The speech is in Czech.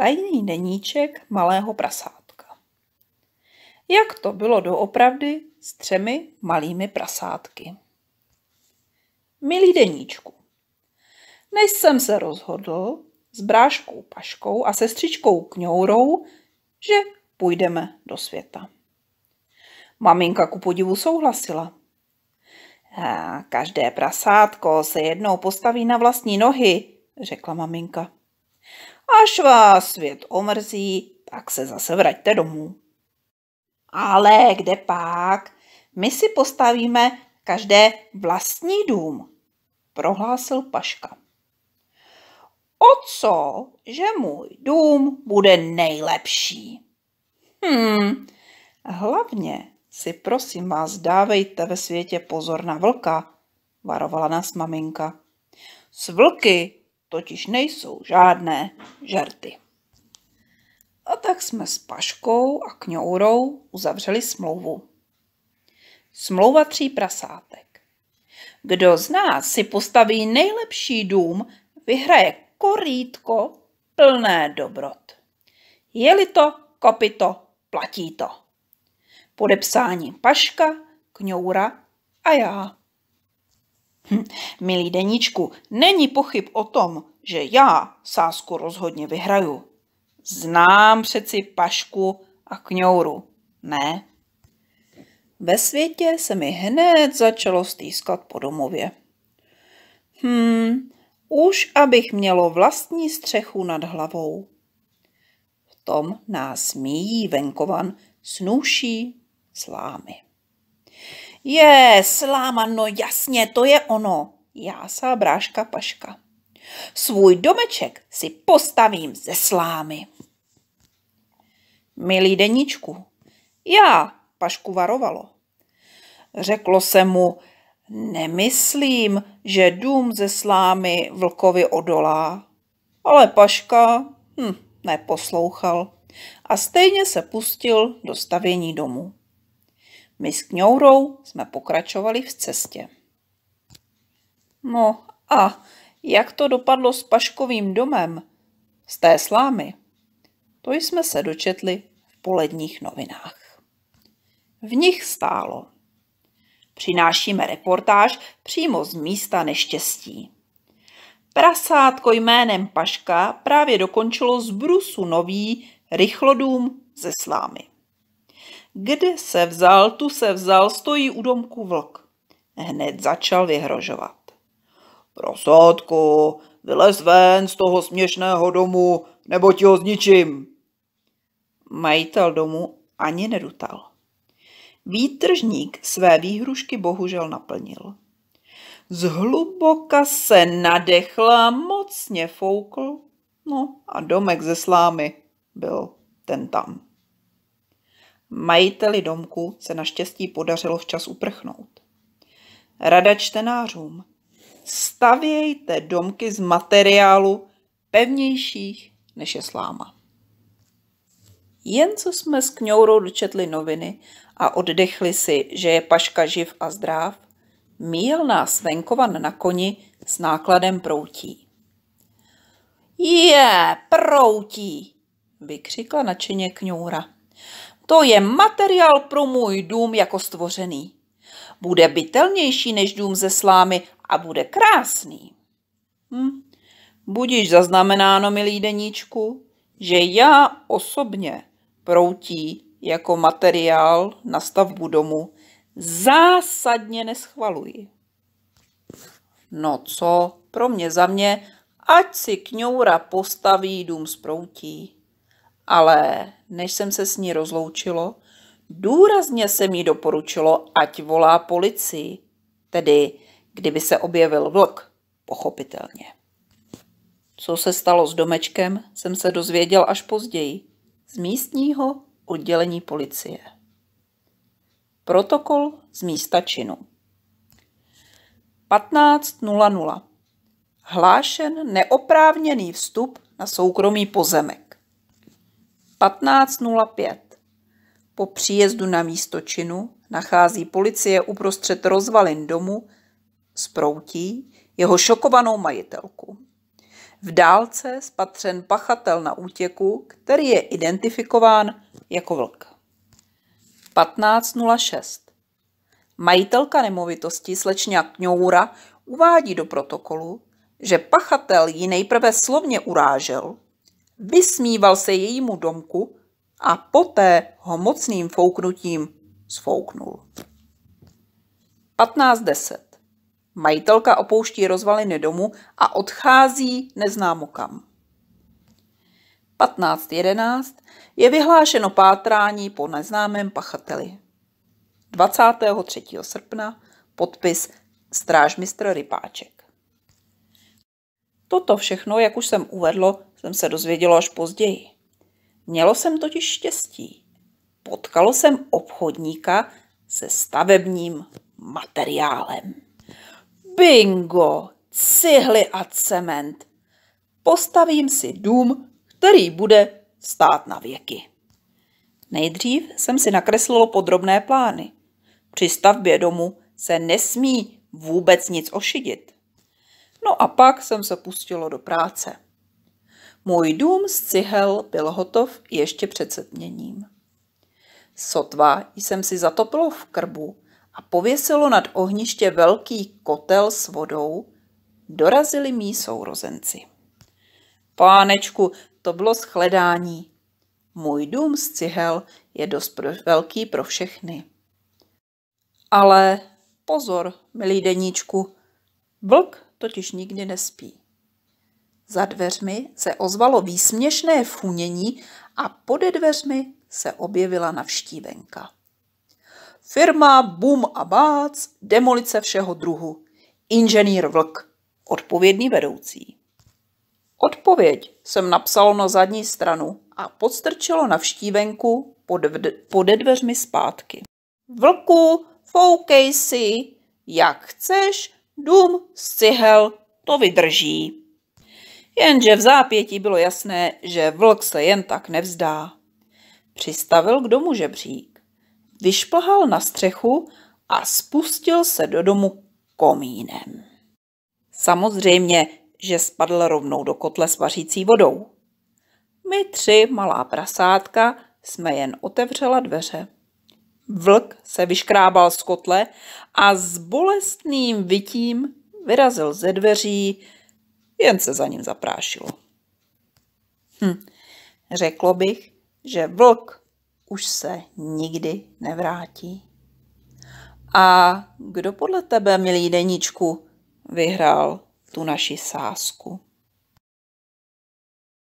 Tajný deníček malého prasátka. Jak to bylo doopravdy s třemi malými prasátky. Milý deníčku, než jsem se rozhodl s bráškou Paškou a sestřičkou Kňourou, že půjdeme do světa. Maminka ku podivu souhlasila. A každé prasátko se jednou postaví na vlastní nohy, řekla maminka. Až vás svět omrzí, tak se zase vraťte domů. Ale kde pak? My si postavíme každé vlastní dům, prohlásil Paška. O co, že můj dům bude nejlepší? Hmm, hlavně si prosím vás dávejte ve světě pozor na vlka, varovala nás maminka. S vlky totiž nejsou žádné žerty. A tak jsme s Paškou a Kňourou uzavřeli smlouvu. Smlouva tří prasátek. Kdo z nás si postaví nejlepší dům, vyhraje korítko plné dobrot. Je-li to kopito, platí to. Podepsání Paška, Kňoura a já. Hm, milý deníčku, není pochyb o tom, že já sásku rozhodně vyhraju. Znám přeci Pašku a Kňouru, ne? Ve světě se mi hned začalo stýskat po domově. Hmm, už abych mělo vlastní střechu nad hlavou. V tom nás míjí venkovan snůší slámy. Je, sláma, no jasně, to je ono, jásá bráška Paška. Svůj domeček si postavím ze slámy. Milý deníčku, já, Pašku varovalo. Řeklo se mu, nemyslím, že dům ze slámy vlkovi odolá. Ale Paška hm, neposlouchal a stejně se pustil do stavění domu. My s Kňourou jsme pokračovali v cestě. No a jak to dopadlo s Paškovým domem z té slámy? To jsme se dočetli v poledních novinách. V nich stálo. Přinášíme reportáž přímo z místa neštěstí. Prasátko jménem Paška právě dokončilo z brusu nový rychlodům ze slámy. Kde se vzal, tu se vzal, stojí u domku vlk. Hned začal vyhrožovat. Prosádku, vylez ven z toho směšného domu, nebo ti ho zničím. Majitel domu ani nedutal. Výtržník své výhrušky bohužel naplnil. Zhluboka se nadechla, mocně foukl, no a domek ze slámy byl ten tam. Majiteli domku se naštěstí podařilo včas uprchnout. Rada čtenářům. Stavějte domky z materiálu pevnějších než je sláma. Jen co jsme s kňourou dočetli noviny a oddechli si, že je Paška živ a zdrav, míjel nás venkovan na koni s nákladem proutí. Je, proutí, vykřikla nadšeně kňoura. To je materiál pro můj dům jako stvořený. Bude bytelnější než dům ze slámy a bude krásný. Hm. Budíš zaznamenáno, milý deníčku, že já osobně proutí jako materiál na stavbu domu zásadně neschvaluji. No co, pro mě za mě, ať si kňoura postaví dům z proutí ale než jsem se s ní rozloučilo, důrazně se mi doporučilo, ať volá policii, tedy kdyby se objevil vlk, pochopitelně. Co se stalo s domečkem, jsem se dozvěděl až později z místního oddělení policie. Protokol z místa činu. 15.00. Hlášen neoprávněný vstup na soukromý pozemek. 15.05. Po příjezdu na místo činu nachází policie uprostřed rozvalin domu z proutí jeho šokovanou majitelku. v dálce spatřen pachatel na útěku, který je identifikován jako vlk. 15.06. Majitelka nemovitosti slečna Kňoura uvádí do protokolu, že pachatel ji nejprve slovně urážel, vysmíval se jejímu domku a poté ho mocným fouknutím sfouknul. 15.10. Majitelka opouští rozvaliny domu a odchází neznámo kam. 15.11. Je vyhlášeno pátrání po neznámém pachateli. 23. srpna podpis strážmistr Rypáček. Toto všechno, jak už jsem uvedlo, jsem se dozvědělo až později. Mělo jsem totiž štěstí. Potkalo jsem obchodníka se stavebním materiálem. Bingo! Cihly a cement. Postavím si dům, který bude stát na věky. Nejdřív jsem si nakreslilo podrobné plány. Při stavbě domu se nesmí vůbec nic ošidit. No a pak jsem se pustilo do práce. Můj dům z cihel byl hotov ještě před setměním. Sotva jsem si zatopilo v krbu a pověsilo nad ohniště velký kotel s vodou, dorazili mý sourozenci. Pánečku, to bylo shledání. Můj dům z cihel je dost velký pro všechny. Ale pozor, milý deníčku, vlk totiž nikdy nespí. Za dveřmi se ozvalo výsměšné funění a pode dveřmi se objevila navštívenka. Firma Bum a Bác, demolice všeho druhu. Inženýr Vlk, odpovědný vedoucí. Odpověď jsem napsalo na zadní stranu a podstrčilo navštívenku pod, pode dveřmi zpátky. Vlku, foukej si, jak chceš, dům z cihel to vydrží. Jenže v zápětí bylo jasné, že vlk se jen tak nevzdá. Přistavil k domu žebřík, vyšplhal na střechu a spustil se do domu komínem. Samozřejmě, že spadl rovnou do kotle s vařící vodou. My tři malá prasátka jsme jen otevřela dveře. Vlk se vyškrábal z kotle a s bolestným vytím vyrazil ze dveří, jen se za ním zaprášilo. Hm, řeklo bych, že vlk už se nikdy nevrátí. A kdo podle tebe, milý deníčku, vyhrál tu naši sásku?